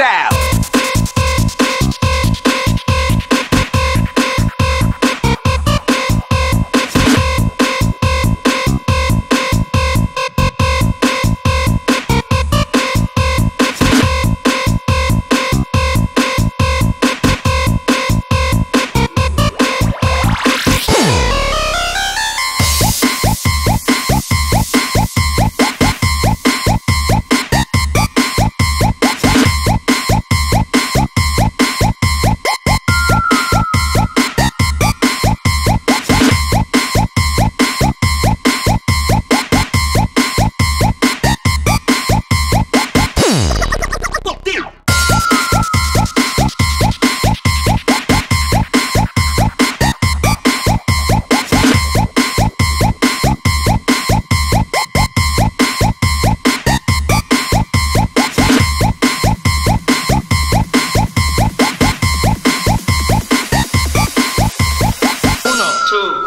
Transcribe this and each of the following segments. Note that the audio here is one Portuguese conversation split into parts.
Sal.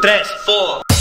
3, 4.